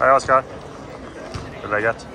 Hej Oskar. Hur är läget?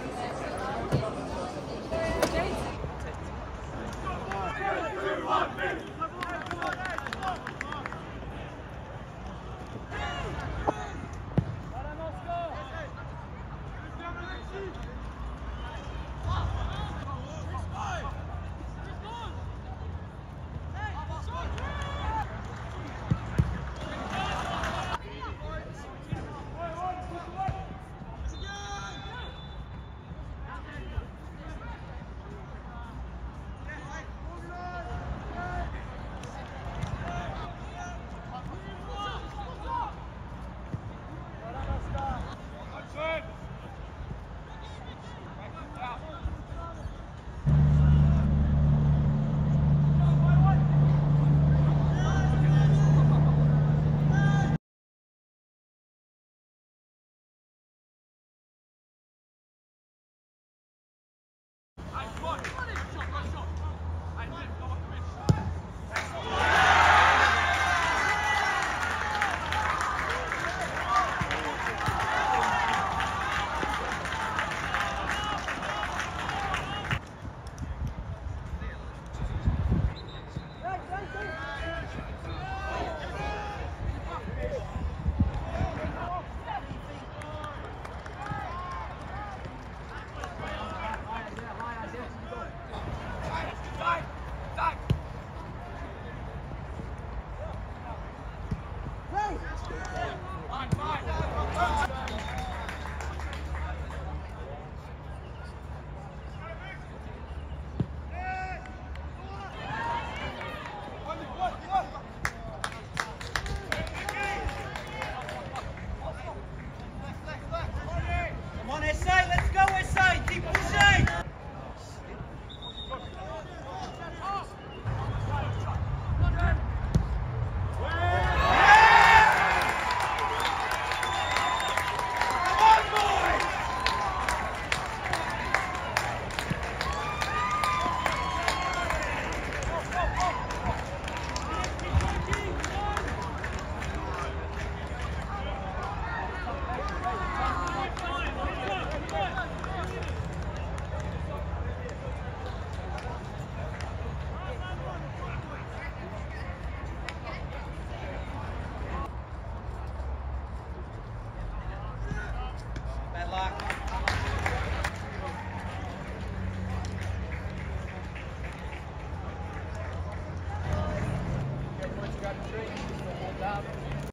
um,